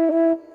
you